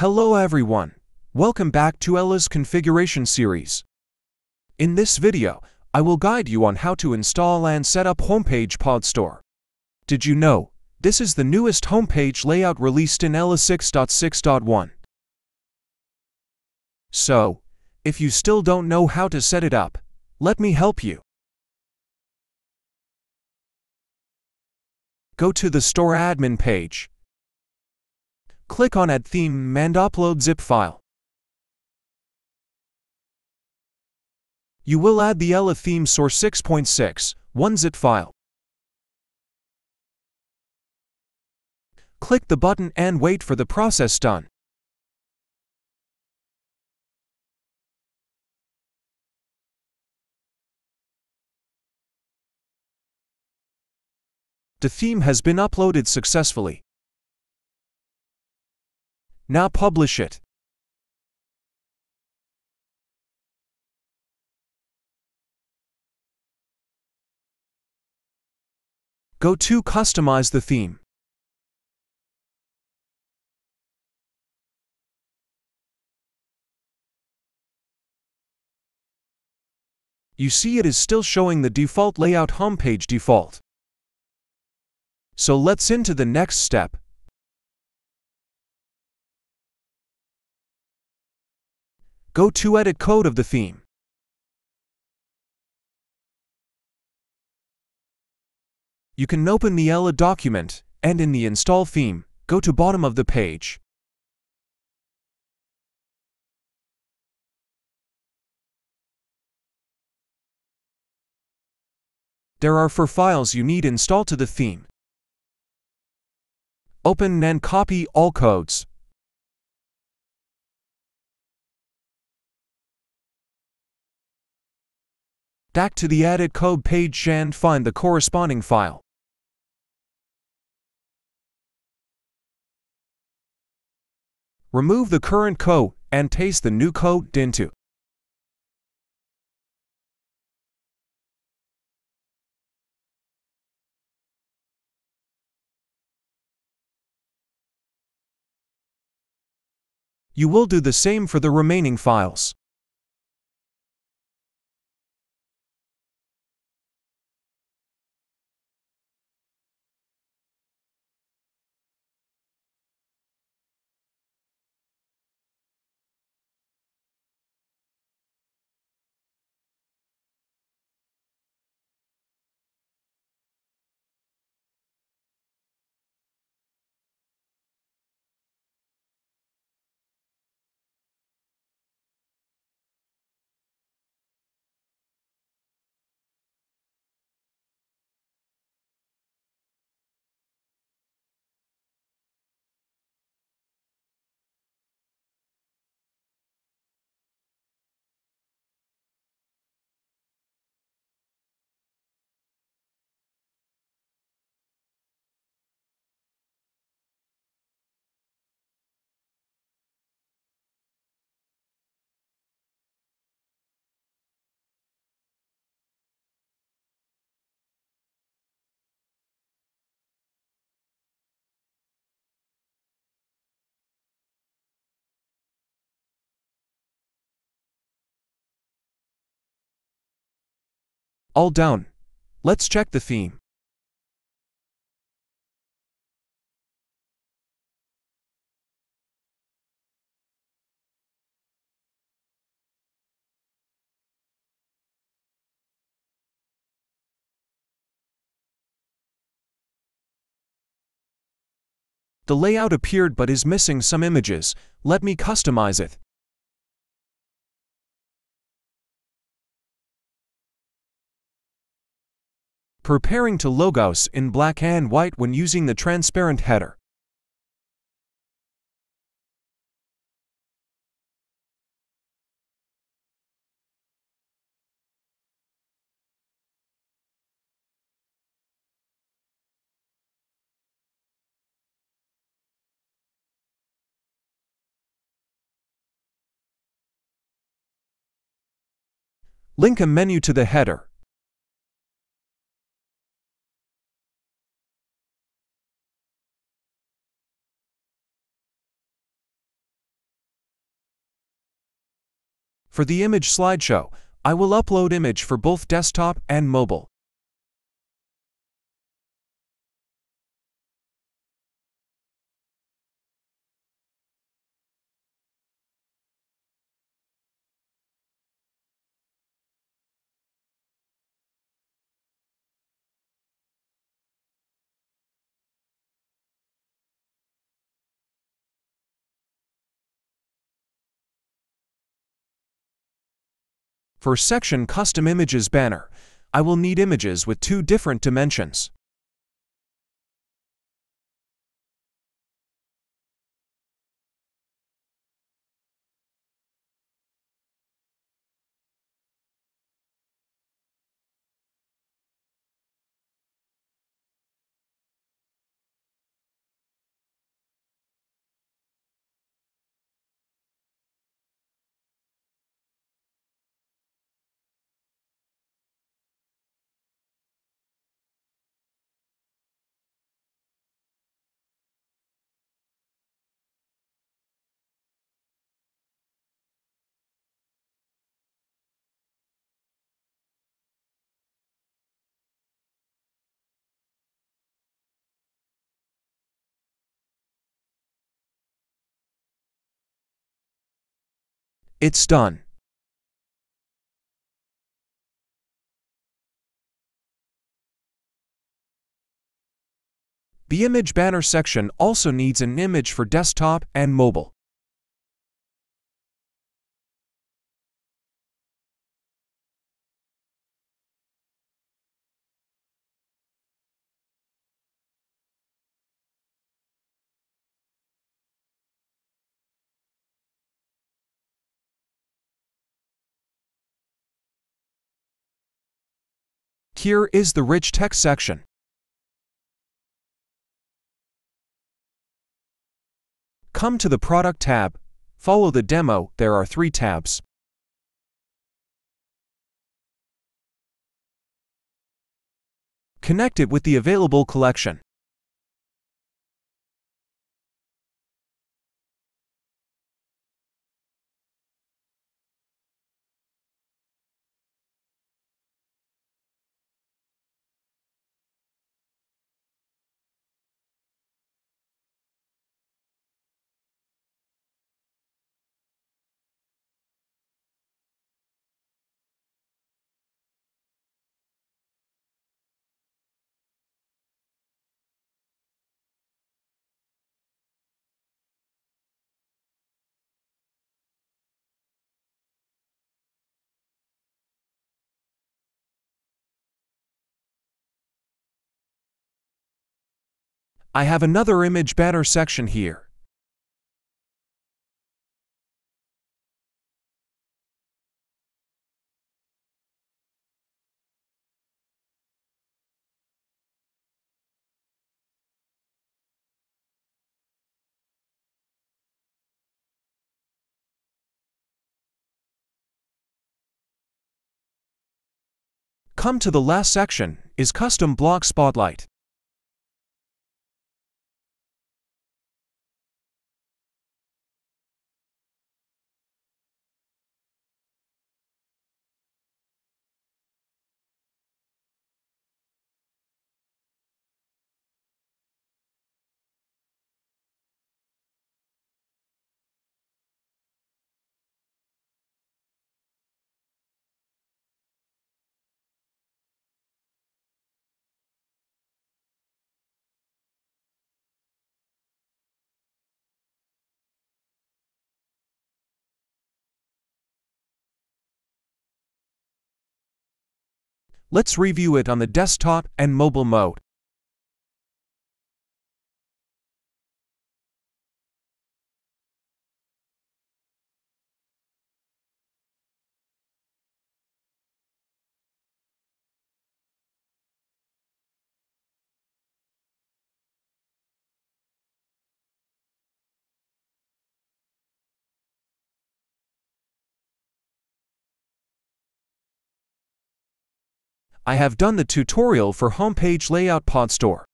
Hello everyone. Welcome back to Ella's configuration series. In this video, I will guide you on how to install and set up Homepage PodStore. Did you know, this is the newest homepage layout released in Ella 6.6.1. So, if you still don't know how to set it up, let me help you. Go to the Store admin page. Click on Add Theme and upload zip file. You will add the Ella theme source 6.6, one zip file. Click the button and wait for the process done. The theme has been uploaded successfully. Now publish it. Go to Customize the theme. You see it is still showing the default layout homepage default. So let's into the next step. Go to Edit Code of the theme. You can open the Ella document, and in the Install theme, go to bottom of the page. There are four files you need installed to the theme. Open and copy all codes. Back to the Edit Code page and find the corresponding file. Remove the current code and paste the new code into. You will do the same for the remaining files. All done. Let's check the theme. The layout appeared but is missing some images. Let me customize it. Preparing to logos in black and white when using the transparent header. Link a menu to the header. For the image slideshow, I will upload image for both desktop and mobile. For section custom images banner, I will need images with two different dimensions. It's done. The image banner section also needs an image for desktop and mobile. Here is the rich text section. Come to the Product tab. Follow the demo, there are three tabs. Connect it with the available collection. I have another image banner section here. Come to the last section, is Custom Block Spotlight. Let's review it on the desktop and mobile mode. I have done the tutorial for homepage layout PodStore.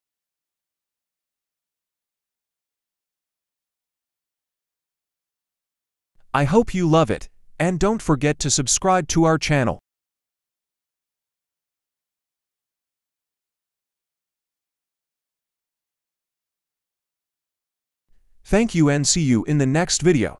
I hope you love it. And don't forget to subscribe to our channel. Thank you and see you in the next video.